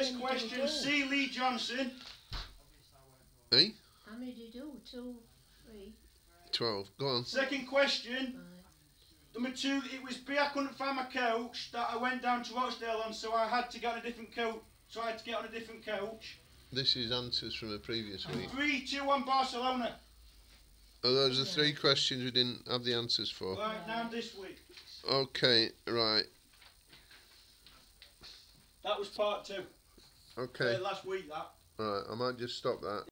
First many did he question, do? C. Lee Johnson. Eh? How many do you do? Two, three, 12. Go on. Second question, five. number two, it was B. I couldn't find my coach that I went down to Rochdale on, so I had to get on a different coach. So I had to get on a different coach. This is answers from a previous week. Three, two, one, Barcelona. Oh, those are three questions we didn't have the answers for. Right now this week. Okay, right. That was part two. Okay, Uh, last week that. right. I might just stop that.